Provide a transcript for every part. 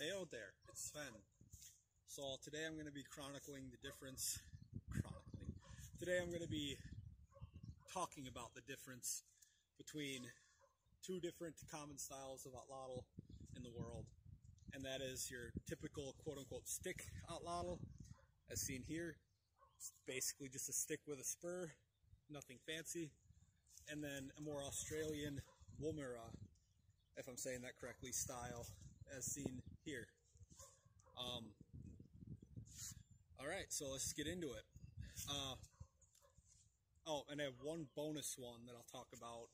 Hey out there, it's Sven. So today I'm going to be chronicling the difference. Chronicling. Today I'm going to be talking about the difference between two different common styles of atlatl in the world, and that is your typical quote unquote stick atlatl, as seen here. It's basically just a stick with a spur, nothing fancy, and then a more Australian Woomera, if I'm saying that correctly, style, as seen here. Um, all right, so let's get into it. Uh, oh, and I have one bonus one that I'll talk about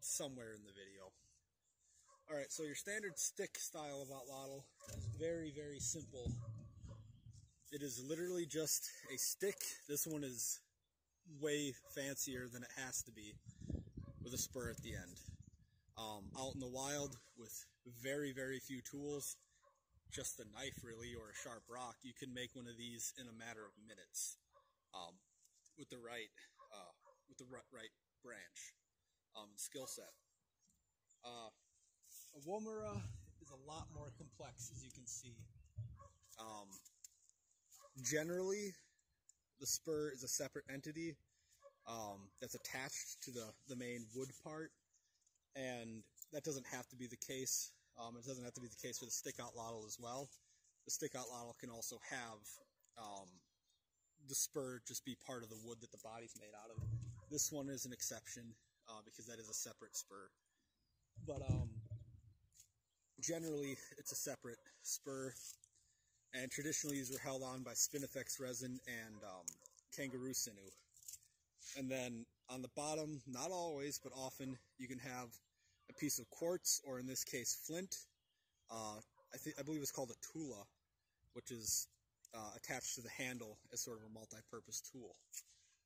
somewhere in the video. All right, so your standard stick style of atlatl is very, very simple. It is literally just a stick. This one is way fancier than it has to be with a spur at the end. Um, out in the wild with very, very few tools, just a knife really or a sharp rock, you can make one of these in a matter of minutes um, with the right uh, with the right branch um, skill set. Uh, a Woomera is a lot more complex, as you can see. Um, generally, the spur is a separate entity um, that's attached to the, the main wood part, and that doesn't have to be the case. Um, it doesn't have to be the case for the stick atlatl as well. The stick atlatl can also have um, the spur just be part of the wood that the body's made out of. This one is an exception uh, because that is a separate spur. But um, generally, it's a separate spur. And traditionally, these were held on by Spinifex resin and um, kangaroo sinew. And then on the bottom, not always, but often, you can have a piece of quartz, or in this case, flint. Uh, I, think I believe it's called a tula, which is uh, attached to the handle as sort of a multi-purpose tool.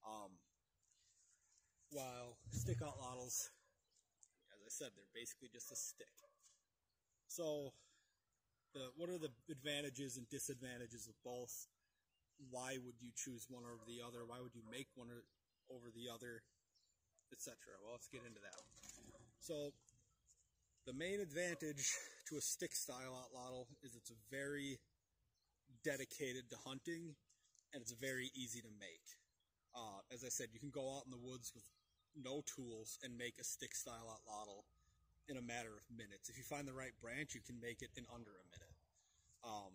Um, while stick-out atlatls, as I said, they're basically just a stick. So, the, what are the advantages and disadvantages of both? Why would you choose one over the other? Why would you make one over the other, etc.? Well, let's get into that. So, the main advantage to a stick style atlatl is it's very dedicated to hunting and it's very easy to make. Uh, as I said, you can go out in the woods with no tools and make a stick style atlatl in a matter of minutes. If you find the right branch, you can make it in under a minute. Um,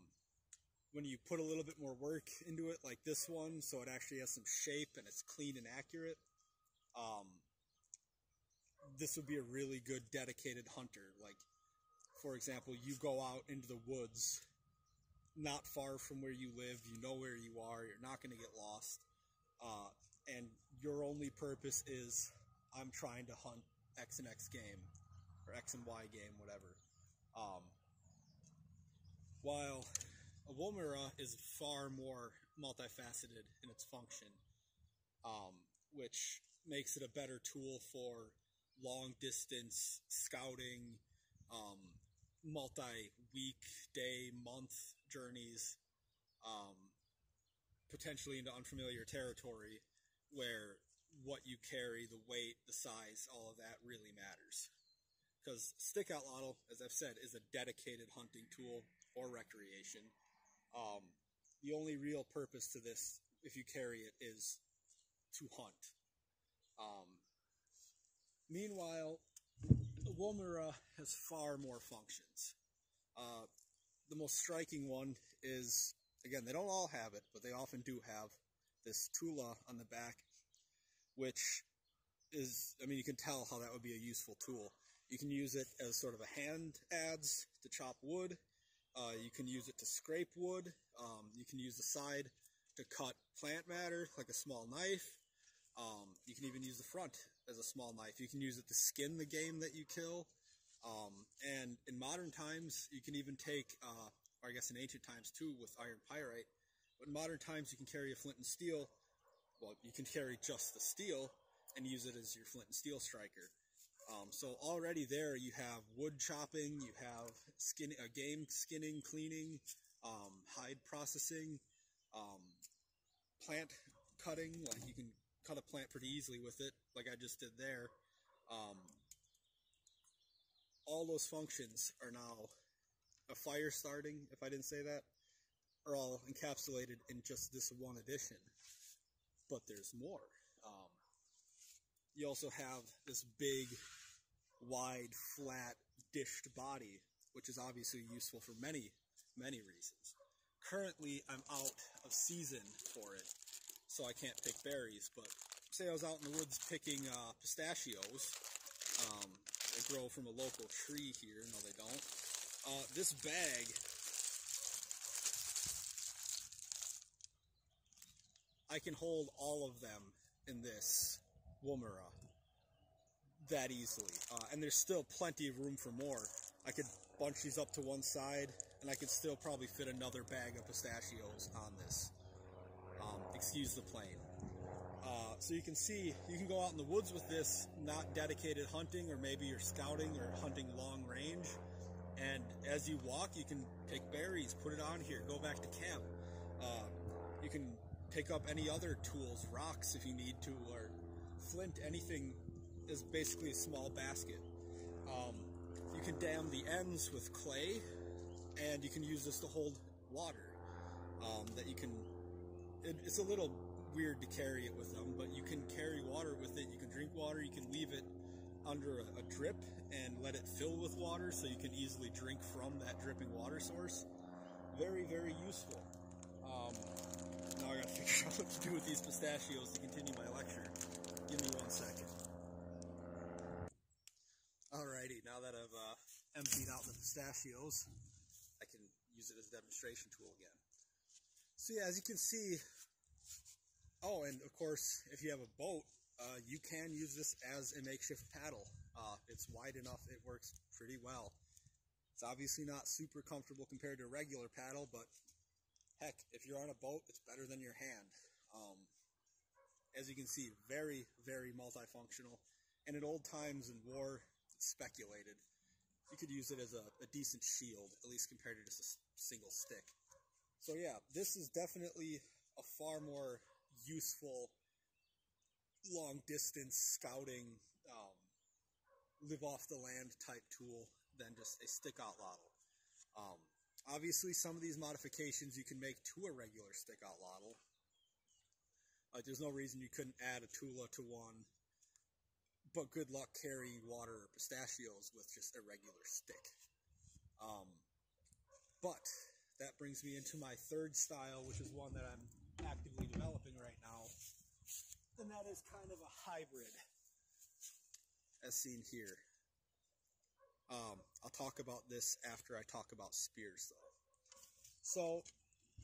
when you put a little bit more work into it, like this one, so it actually has some shape and it's clean and accurate, um, this would be a really good dedicated hunter. Like, for example, you go out into the woods, not far from where you live, you know where you are, you're not going to get lost, uh, and your only purpose is I'm trying to hunt X and X game, or X and Y game, whatever. Um, while a Woomera is far more multifaceted in its function, um, which makes it a better tool for long distance scouting, um, multi week, day, month journeys, um, potentially into unfamiliar territory where what you carry, the weight, the size, all of that really matters. Because stick atlatl, as I've said, is a dedicated hunting tool or recreation. Um, the only real purpose to this, if you carry it, is to hunt. Um, meanwhile, the Woomera has far more functions. Uh, the most striking one is, again, they don't all have it, but they often do have this tula on the back, which is, I mean, you can tell how that would be a useful tool. You can use it as sort of a hand adze to chop wood. Uh, you can use it to scrape wood. Um, you can use the side to cut plant matter, like a small knife. Um, you can even use the front as a small knife. You can use it to skin the game that you kill. Um, and in modern times, you can even take, uh, or I guess in ancient times too, with iron pyrite. But in modern times, you can carry a flint and steel. Well, you can carry just the steel and use it as your flint and steel striker. Um, so already there, you have wood chopping, you have skin, uh, game skinning, cleaning, um, hide processing, um, plant cutting. Like you can cut a plant pretty easily with it, like I just did there. Um, all those functions are now a fire starting, if I didn't say that, are all encapsulated in just this one edition. But there's more. Um, you also have this big, wide, flat, dished body, which is obviously useful for many, many reasons. Currently, I'm out of season for it, so I can't pick berries, but say I was out in the woods picking uh, pistachios. Um, they grow from a local tree here. No, they don't. Uh, this bag I can hold all of them in this Woomera that easily. Uh, and there's still plenty of room for more. I could bunch these up to one side, and I could still probably fit another bag of pistachios on this. Excuse the plane. Uh, so you can see, you can go out in the woods with this, not dedicated hunting, or maybe you're scouting or hunting long range. And as you walk, you can pick berries, put it on here, go back to camp. Uh, you can pick up any other tools, rocks if you need to, or flint, anything is basically a small basket. Um, you can dam the ends with clay, and you can use this to hold water. Um, that you can, it, it's a little weird to carry it with them, but you can carry water with it. You can drink water, you can leave it under a, a drip and let it fill with water so you can easily drink from that dripping water source. Very, very useful. Um, now I gotta figure out what to do with these pistachios to continue my lecture. Give me one second. Alrighty, now that I've uh, emptied out the pistachios, I can use it as a demonstration tool again. So yeah, as you can see, oh, and of course, if you have a boat, uh, you can use this as a makeshift paddle. Uh, it's wide enough, it works pretty well. It's obviously not super comfortable compared to a regular paddle, but heck, if you're on a boat, it's better than your hand. Um, as you can see, very, very multifunctional. And in old times in war, speculated. You could use it as a, a decent shield, at least compared to just a single stick. So yeah, this is definitely a far more useful long distance scouting, um, live off the land type tool than just a stick atlatl. Um, Obviously, some of these modifications you can make to a regular stick atlatl. Like, there's no reason you couldn't add a Tula to one, but good luck carrying water or pistachios with just a regular stick. Um, but that brings me into my third style, which is one that I'm actively developing right now, and that is kind of a hybrid, as seen here. Um, I'll talk about this after I talk about spears, though. So,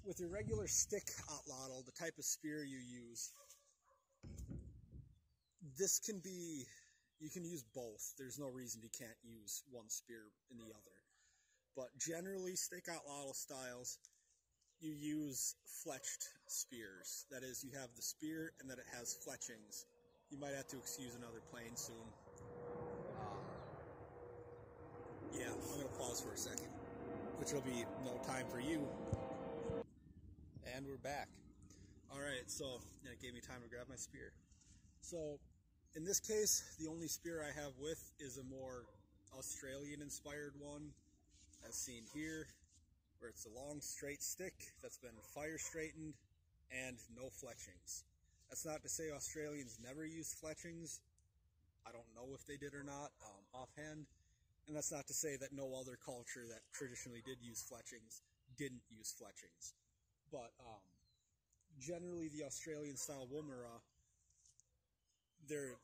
with your regular stick atlatl, the type of spear you use, this can be, you can use both. There's no reason you can't use one spear in the other. But generally, stick atlatl styles, you use fletched spears. That is, you have the spear and that it has fletchings. You might have to excuse another plane soon. Um, yeah, I'm going to pause for a second, which will be no time for you. And we're back. All right, so it gave me time to grab my spear. So, in this case, the only spear I have with is a more Australian-inspired one, as seen here, where it's a long straight stick that's been fire straightened and no fletchings. That's not to say Australians never use fletchings. I don't know if they did or not um, offhand. And that's not to say that no other culture that traditionally did use fletchings didn't use fletchings. But um, generally, the Australian style Woomera, their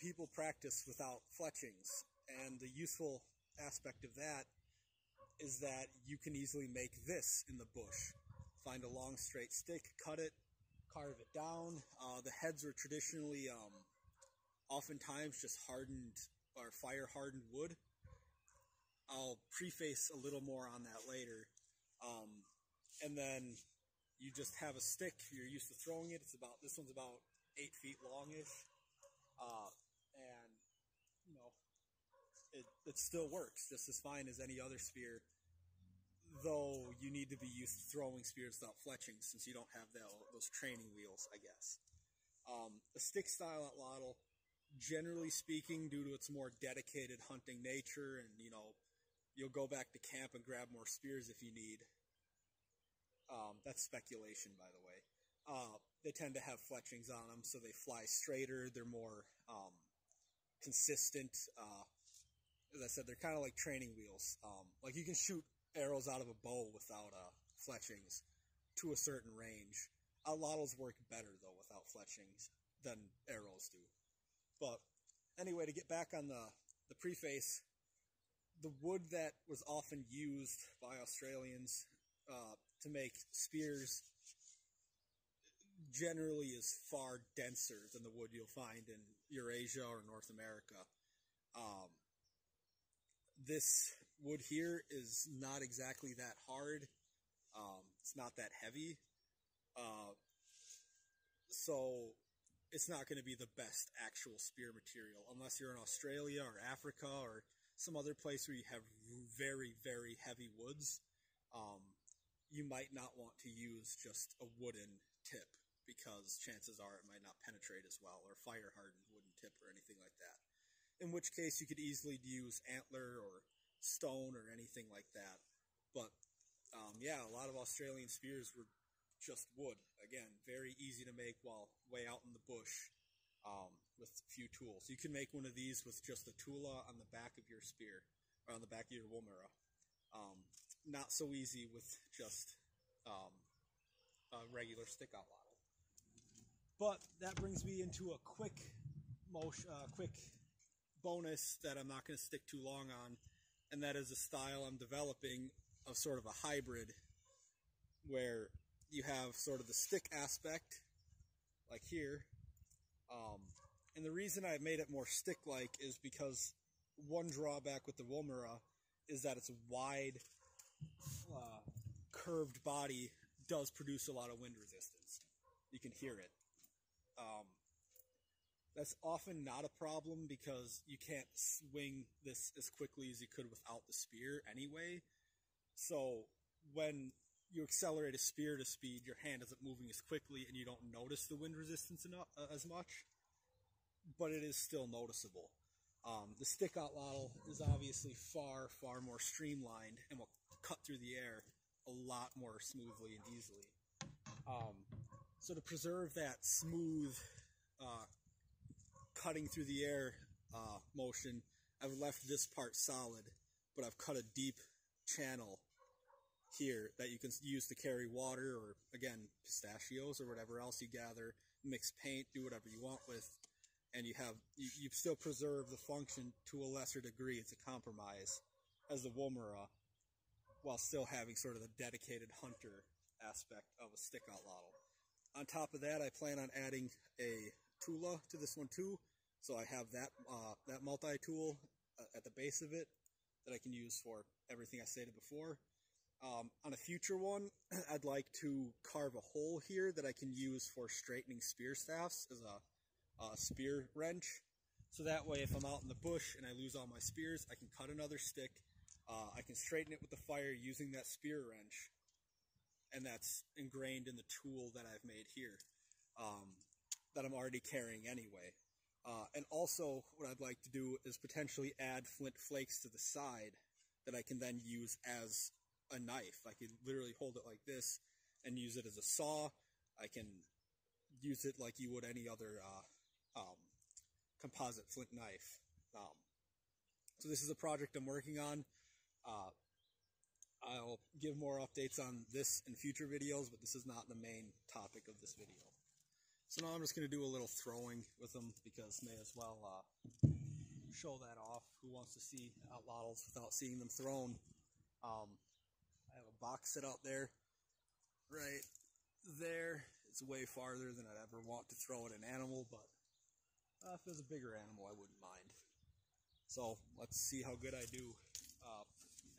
people practice without fletchings. And the useful aspect of that is that you can easily make this in the bush. Find a long straight stick, cut it, carve it down. Uh, the heads were traditionally, um, oftentimes, just hardened or fire hardened wood. I'll preface a little more on that later. Um, and then you just have a stick. You're used to throwing it. It's about this one's about eight feet longish, uh, and you know it still works just as fine as any other spear. Though you need to be used to throwing spears without fletching, since you don't have the, those training wheels, I guess. Um, the stick style atlatl, generally speaking, due to its more dedicated hunting nature and you know you'll go back to camp and grab more spears if you need. Um, that's speculation, by the way. Uh, they tend to have fletchings on them, so they fly straighter. They're more um, consistent. Uh, as I said, they're kind of like training wheels. Um, like you can shoot arrows out of a bow without uh, fletchings to a certain range. Atlatls work better though without fletchings than arrows do. But anyway, to get back on the the preface, the wood that was often used by Australians uh, to make spears generally is far denser than the wood you'll find in Eurasia or North America. Um, this wood here is not exactly that hard. Um, it's not that heavy. Uh, so it's not going to be the best actual spear material unless you're in Australia or Africa or some other place where you have very, very heavy woods. Um, you might not want to use just a wooden tip because chances are it might not penetrate as well or fire hardened wooden tip or anything like that. In which case you could easily use antler or stone or anything like that. But um, yeah, a lot of Australian spears were just wood. Again, very easy to make while way out in the bush um, with few tools. You can make one of these with just a tula on the back of your spear, or on the back of your woomera. Um, not so easy with just um, a regular stick out model. But that brings me into a quick motion, uh, quick bonus that I'm not going to stick too long on, and that is a style I'm developing of sort of a hybrid where you have sort of the stick aspect, like here. Um, and the reason I've made it more stick-like is because one drawback with the Woomera is that its wide, uh, curved body does produce a lot of wind resistance. You can hear it. Um, that's often not a problem because you can't swing this as quickly as you could without the spear anyway. So when you accelerate a spear to speed, your hand isn't moving as quickly and you don't notice the wind resistance enough, uh, as much, but it is still noticeable. Um, the stick atlatl is obviously far, far more streamlined and will cut through the air a lot more smoothly and easily. Um, so to preserve that smooth uh, cutting through the air uh, motion, I've left this part solid, but I've cut a deep channel here that you can use to carry water or again pistachios or whatever else you gather mix paint do whatever you want with and you have you, you still preserve the function to a lesser degree it's a compromise as the Woomera while still having sort of the dedicated hunter aspect of a stick atlatl. On top of that, I plan on adding a Tula to this one too. So I have that uh, that multi-tool uh, at the base of it that I can use for everything I stated before. Um, on a future one, I'd like to carve a hole here that I can use for straightening spear staffs as a, a spear wrench. So that way, if I'm out in the bush and I lose all my spears, I can cut another stick. Uh, I can straighten it with the fire using that spear wrench. And that's ingrained in the tool that I've made here, um, that I'm already carrying anyway. Uh, and also, what I'd like to do is potentially add flint flakes to the side that I can then use as a knife. I can literally hold it like this and use it as a saw. I can use it like you would any other uh, um, composite flint knife. Um, so this is a project I'm working on. Uh, I'll give more updates on this in future videos, but this is not the main topic of this video. So now I'm just going to do a little throwing with them because may as well uh, show that off. Who wants to see atlatls without seeing them thrown? Um, I have a box set out there, right there. It's way farther than I'd ever want to throw at an animal, but uh, if it was a bigger animal, I wouldn't mind. So let's see how good I do. Uh,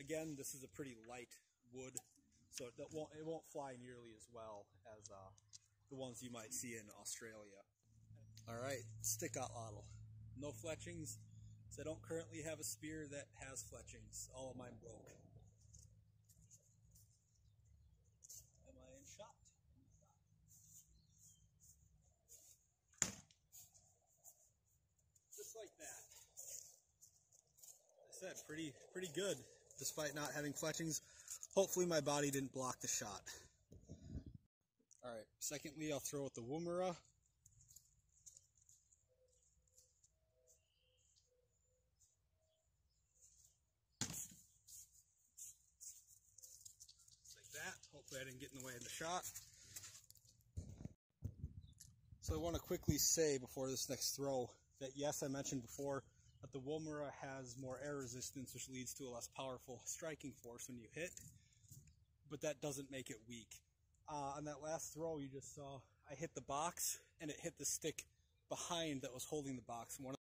again, this is a pretty light wood, so it won't it won't fly nearly as well as uh, the ones you might see in Australia. All right, stick-out atlatl. No fletchings. So I don't currently have a spear that has fletchings. All of mine broke. Am I in shot? Just like that. I said, pretty, pretty good. despite not having fletchings. Hopefully my body didn't block the shot. Alright, secondly I'll throw with the Woomera. like that. Hopefully I didn't get in the way of the shot. So I want to quickly say before this next throw that yes, I mentioned before that the Woomera has more air resistance, which leads to a less powerful striking force when you hit, but that doesn't make it weak. Uh, on that last throw you just saw, I hit the box and it hit the stick behind that was holding the box, one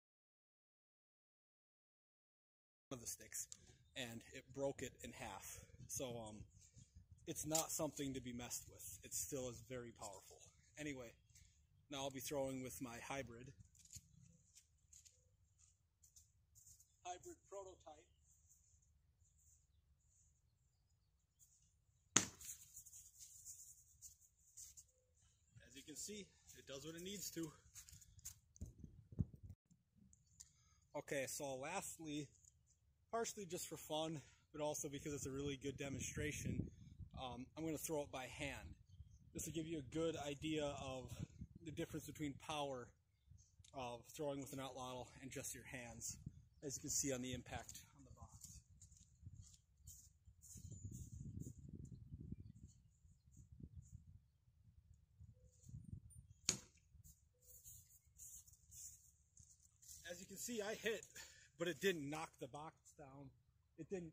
of the sticks, and it broke it in half. So um, it's not something to be messed with. It still is very powerful. Anyway, now I'll be throwing with my hybrid. Hybrid prototype. As you can see, it does what it needs to. Okay, so lastly, partially just for fun, but also because it's a really good demonstration, um, I'm going to throw it by hand. This will give you a good idea of the difference between power of throwing with an atlatl and just your hands, as you can see on the impact on the box. As you can see, I hit, but it didn't knock the box down. It didn't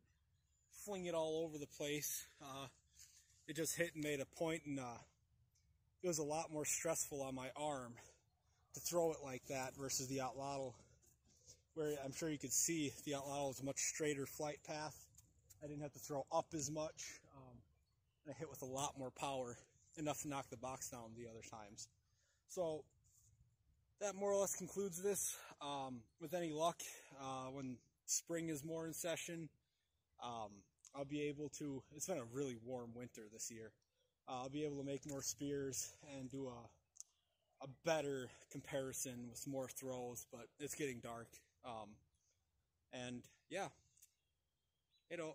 fling it all over the place. Uh, it just hit and made a point and uh, it was a lot more stressful on my arm to throw it like that versus the atlatl, where I'm sure you could see the atlatl was a much straighter flight path. I didn't have to throw up as much. Um, I hit with a lot more power, enough to knock the box down the other times. So that more or less concludes this. Um, with any luck, uh, when spring is more in session, um, I'll be able to. It's been a really warm winter this year uh, I'll be able to make more spears and do a, a better comparison with more throws, but it's getting dark. Um, and yeah, know.